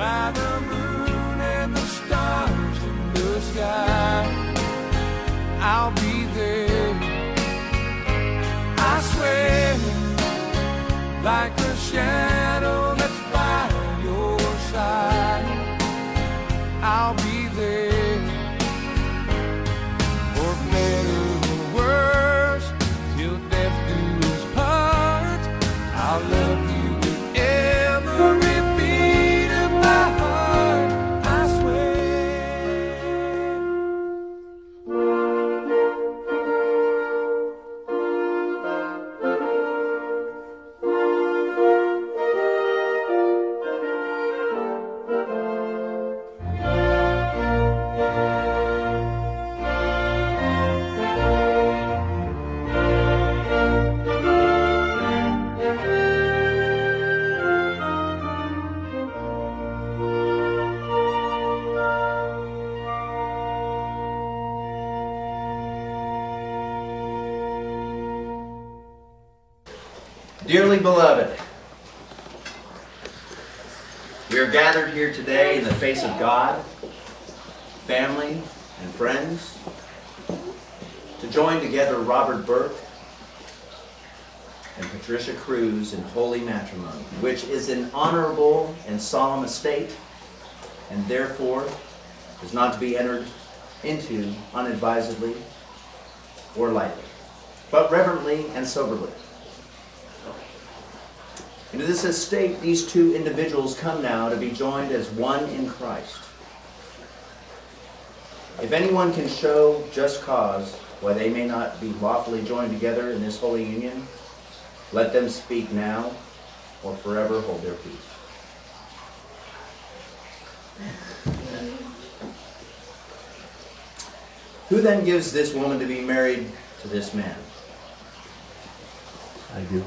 by the moon and the stars in the sky. I'll be there. I swear, like a shadow face of God, family, and friends to join together Robert Burck and Patricia Cruz in holy matrimony, which is an honorable and solemn estate, and therefore is not to be entered into unadvisedly or lightly, but reverently and soberly. Into this estate, these two individuals come now to be joined as one in Christ. If anyone can show just cause why they may not be lawfully joined together in this holy union, let them speak now or forever hold their peace. Who then gives this woman to be married to this man? I do.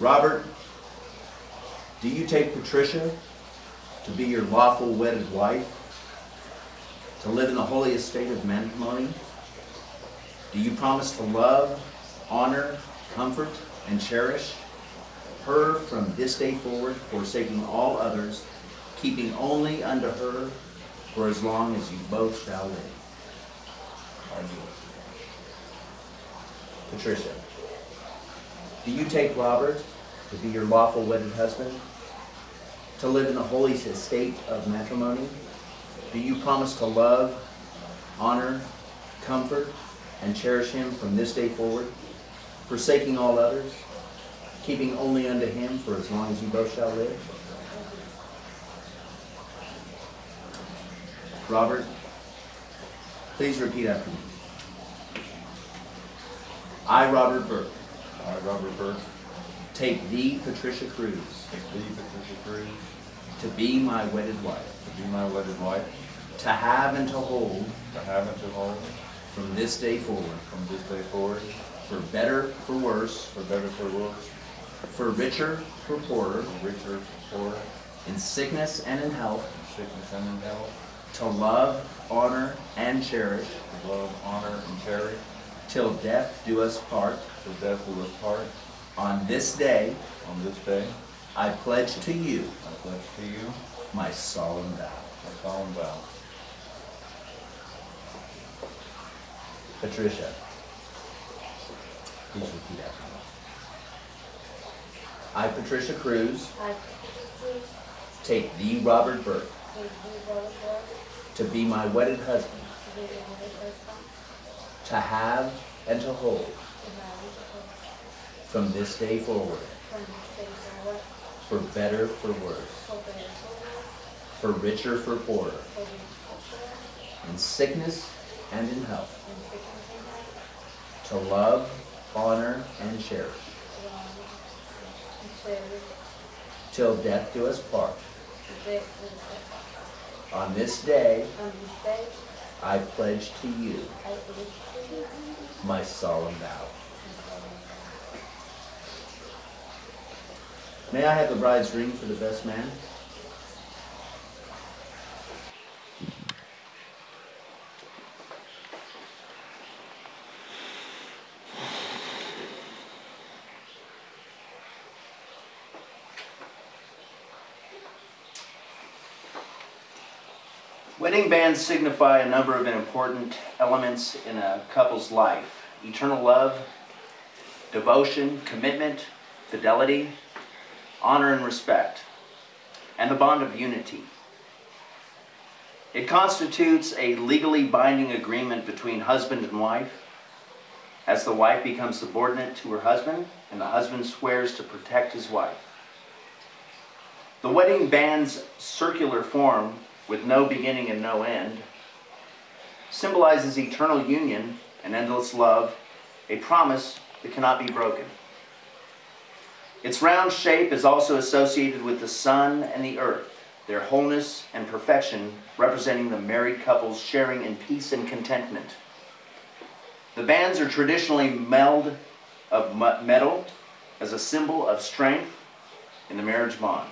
Robert, do you take Patricia to be your lawful wedded wife, to live in the holy estate of matrimony? Do you promise to love, honor, comfort, and cherish her from this day forward, forsaking all others, keeping only unto her for as long as you both shall live? I do. Patricia, do you take Robert to be your lawful wedded husband? To live in the holy estate of matrimony? Do you promise to love, honor, comfort, and cherish him from this day forward, forsaking all others, keeping only unto him for as long as you both shall live? Robert, please repeat after me. I, Robert Burck, I, Robert Burck, take thee, Patricia Cruz, take thee, Patricia Cruz, to be my wedded wife, to be my wedded wife, to have and to hold. To have and to hold. From this day forward, from this day forward, for better, for worse, for better, for worse, for richer, for poorer, for richer, for poorer, in sickness and in health, in sickness and in health, to love, honor, and cherish, to love, honor, and cherish, till death do us part. till death do us part. On this day, On this day, I pledge to you I pledge to you my solemn vow. my solemn vow. Patricia, please repeat after me. I, Patricia Cruz, I take thee, Robert Burck, take thee, Robert Burck, to be my wedded husband, to be the wedded husband, to have and to hold from this day forward, for better, for worse, for richer, for poorer, in sickness and in health, to love, honor, and cherish, till death do us part. On this day, I pledge to you my solemn vow. May I have the bride's ring for the best man? Wedding bands signify a number of important elements in a couple's life eternal love, devotion, commitment, fidelity, honor, and respect, and the bond of unity. It constitutes a legally binding agreement between husband and wife as the wife becomes subordinate to her husband and the husband swears to protect his wife. The wedding band's circular form with no beginning and no end, symbolizes eternal union and endless love, a promise that cannot be broken. Its round shape is also associated with the sun and the earth, their wholeness and perfection representing the married couples sharing in peace and contentment. The bands are traditionally made of metal as a symbol of strength in the marriage bond.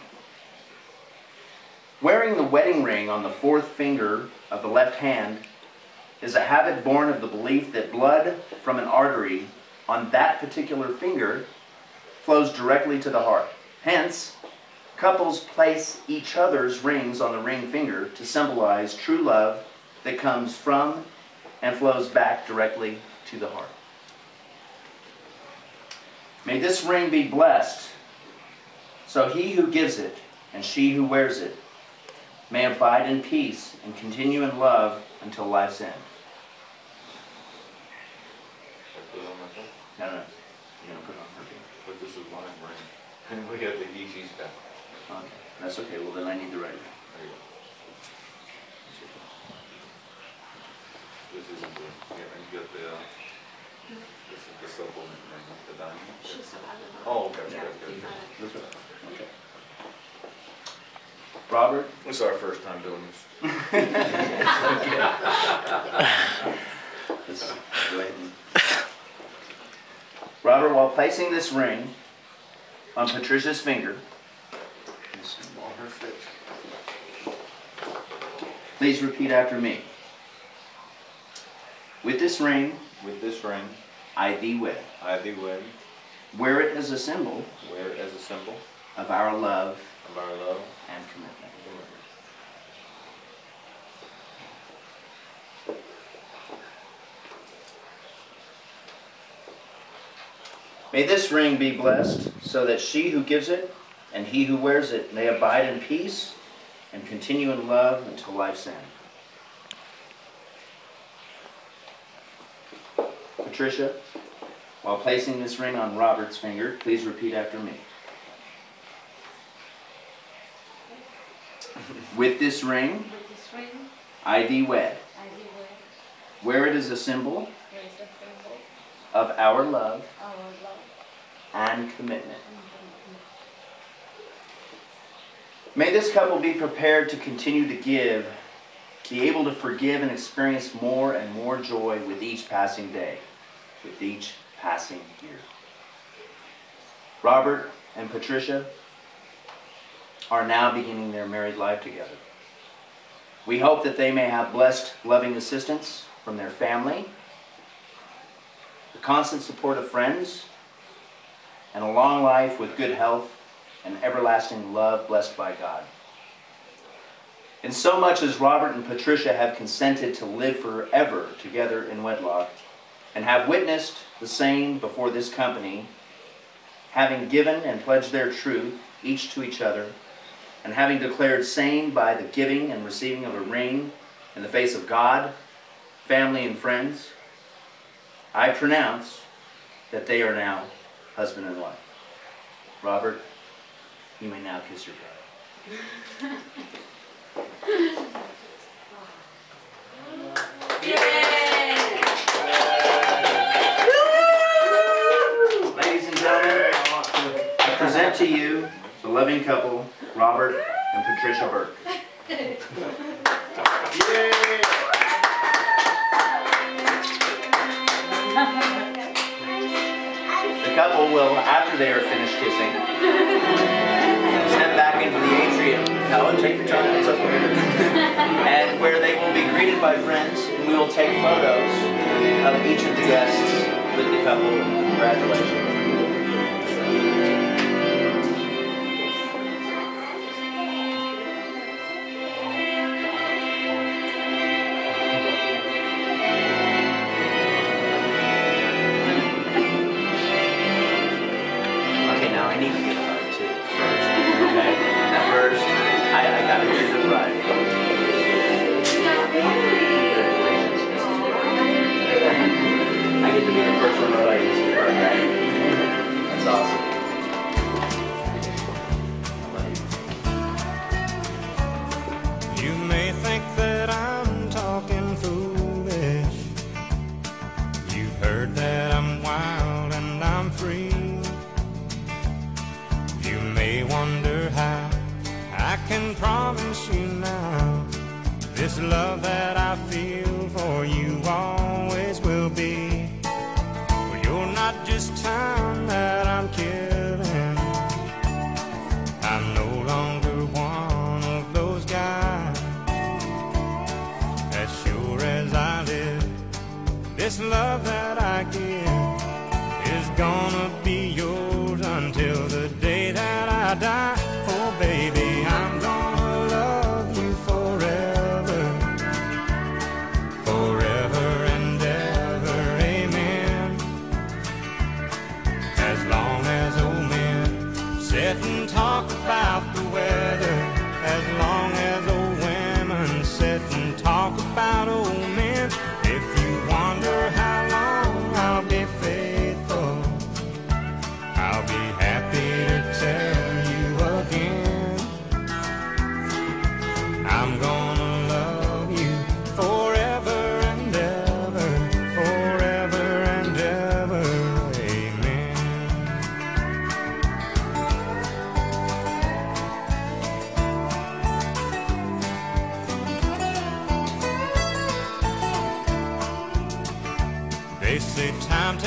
Wearing the wedding ring on the fourth finger of the left hand is a habit born of the belief that blood from an artery on that particular finger flows directly to the heart. Hence, couples place each other's rings on the ring finger to symbolize true love that comes from and flows back directly to the heart. May this ring be blessed, so he who gives it and she who wears it may abide in peace and continue in love until life's end. I put it on myself, No, no, no. You're going to put on her finger. but this is mine, ring. And we got the Yeezys back. Okay. That's okay. Well, then I need the right. There you go. This isn't the, yeah, and you got the, uh, this is the supplement ring, the diamond. Oh, okay, okay, okay. This one. Okay. Robert? This is our first time doing this. Let's go ahead and- Robert, while placing this ring on Patricia's finger, On her face. please repeat after me. With this ring, With this ring, I thee wed. I thee wed, Wear it as a symbol wear it as a symbol of our love of our love and commitment. May this ring be blessed, so that she who gives it and he who wears it may abide in peace and continue in love until life's end. Patricia, while placing this ring on Robert's finger, please repeat after me. With this ring, With this ring, I thee wed. I wear, Wear it a symbol is a symbol, of our love our love and commitment. May this couple be prepared to continue to give, be able to forgive and experience more and more joy with each passing day, with each passing year. Robert and Patricia are now beginning their married life together. We hope that they may have blessed, loving assistance from their family, the constant support of friends, and a long life with good health and everlasting love blessed by God. In so much as Robert and Patricia have consented to live forever together in wedlock, and have witnessed the same before this company, having given and pledged their truth each to each other, and having declared same by the giving and receiving of a ring in the face of God, family, and friends, I pronounce that they are now husband and wife. Robert, you may now kiss your bride. Ladies and gentlemen, I present to you loving couple, Robert and Patricia Burck. The couple will, after they are finished kissing, step back into the atrium. No, take your time, it's okay. and where they will be greeted by friends, and we will take photos of each of the guests with the couple. Congratulations. Love that I give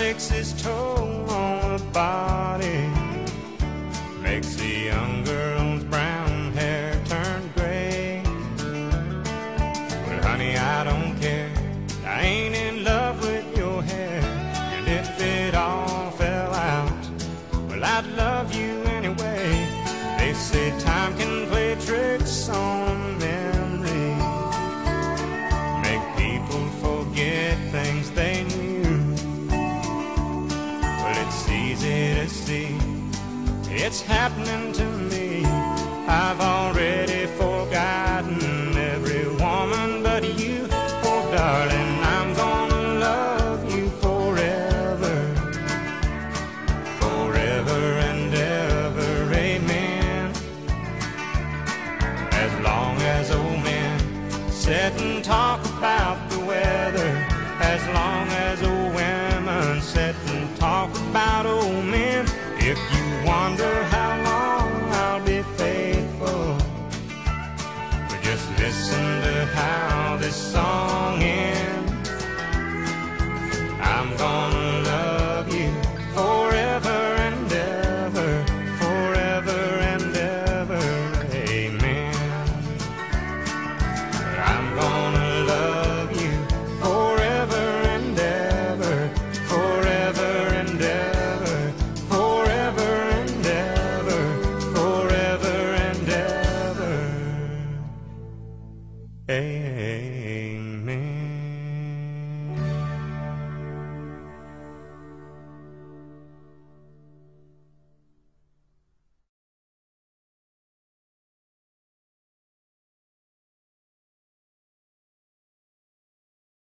time takes it's